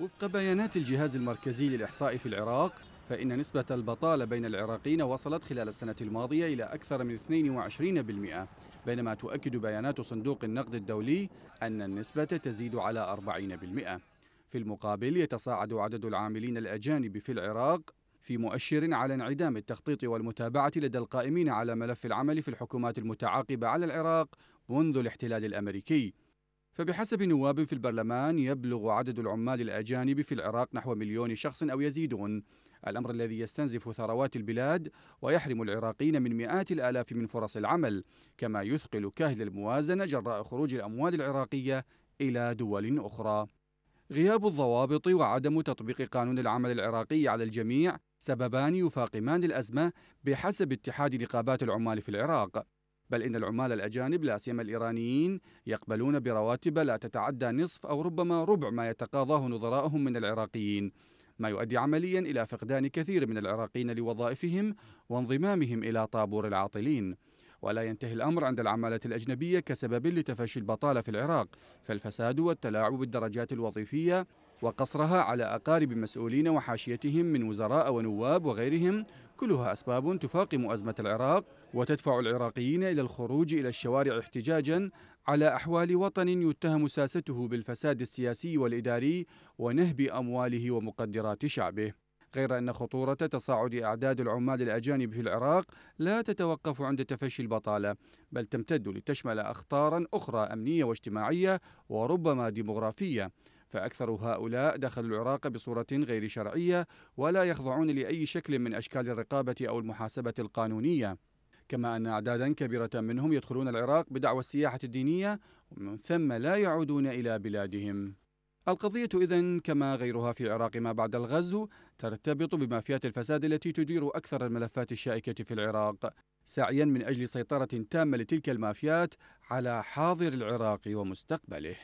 وفق بيانات الجهاز المركزي للإحصاء في العراق فإن نسبة البطالة بين العراقيين وصلت خلال السنة الماضية إلى أكثر من 22% بينما تؤكد بيانات صندوق النقد الدولي أن النسبة تزيد على 40% في المقابل يتصاعد عدد العاملين الأجانب في العراق في مؤشر على انعدام التخطيط والمتابعة لدى القائمين على ملف العمل في الحكومات المتعاقبة على العراق منذ الاحتلال الأمريكي. فبحسب نواب في البرلمان يبلغ عدد العمال الأجانب في العراق نحو مليون شخص أو يزيدون. الأمر الذي يستنزف ثروات البلاد ويحرم العراقيين من مئات الآلاف من فرص العمل كما يثقل كاهل الموازنة جراء خروج الأموال العراقية إلى دول أخرى. غياب الضوابط وعدم تطبيق قانون العمل العراقي على الجميع سببان يفاقمان الأزمة بحسب اتحاد نقابات العمال في العراق. بل إن العمال الأجانب لا سيما الإيرانيين يقبلون برواتب لا تتعدى نصف أو ربما ربع ما يتقاضاه نظراءهم من العراقيين ما يؤدي عمليا إلى فقدان كثير من العراقيين لوظائفهم وانضمامهم إلى طابور العاطلين. ولا ينتهي الأمر عند العمالة الأجنبية كسبب لتفشي البطالة في العراق فالفساد والتلاعب بالدرجات الوظيفية وقصرها على أقارب مسؤولين وحاشيتهم من وزراء ونواب وغيرهم كلها أسباب تفاقم أزمة العراق وتدفع العراقيين إلى الخروج إلى الشوارع احتجاجا على أحوال وطن يتهم ساسته بالفساد السياسي والإداري ونهب أمواله ومقدرات شعبه. غير أن خطورة تصاعد أعداد العمال الأجانب في العراق لا تتوقف عند تفشي البطالة بل تمتد لتشمل أخطارا أخرى أمنية واجتماعية وربما ديمغرافية. فأكثر هؤلاء دخلوا العراق بصورة غير شرعية ولا يخضعون لأي شكل من أشكال الرقابة أو المحاسبة القانونية. كما أن أعدادا كبيرة منهم يدخلون العراق بدعوى السياحة الدينية ومن ثم لا يعودون إلى بلادهم. القضية إذن كما غيرها في العراق ما بعد الغزو ترتبط بمافيات الفساد التي تدير أكثر الملفات الشائكة في العراق سعيا من أجل سيطرة تامة لتلك المافيات على حاضر العراق ومستقبله.